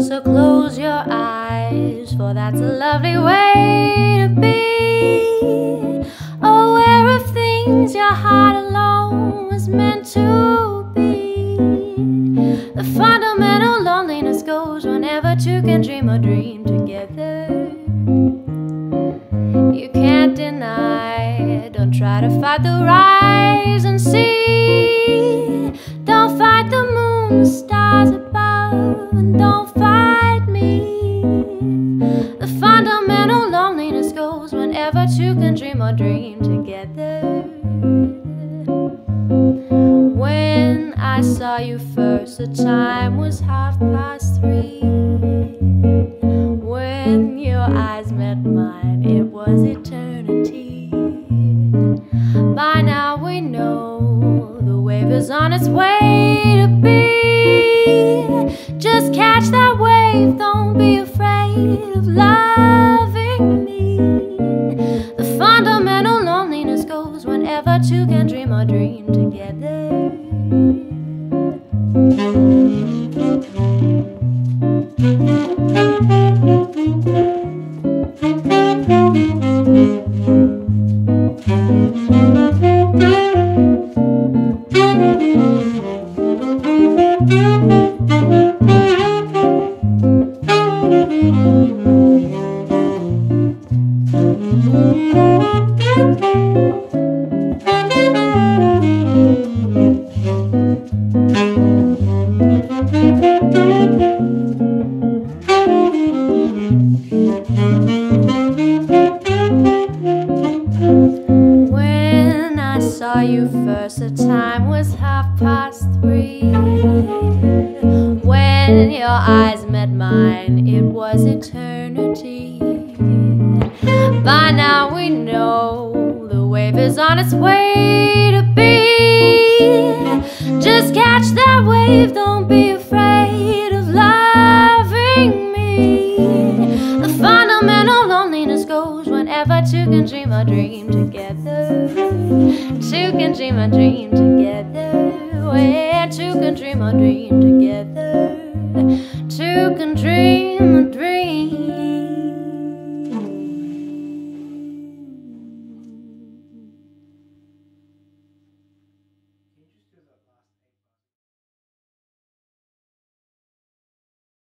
So close your eyes, for that's a lovely way to be. Whenever two can dream or dream together. You can't deny, don't try to fight the rise and see. Don't fight the moon, the stars above, and don't fight me. The fundamental loneliness goes whenever two can dream or dream together. I saw you first, the time was half past three. When your eyes met mine, it was eternity. By now we know the wave is on its way to be. Just catch that wave, don't be afraid of loving me. The fundamental loneliness goes whenever two can dream or dream together. When your eyes met mine, it was eternity. By now we know the wave is on its way to be. Just catch that wave, don't be afraid of loving me. The fundamental loneliness goes whenever two can dream a dream together. Two can dream a dream together. Where two can dream a dream together.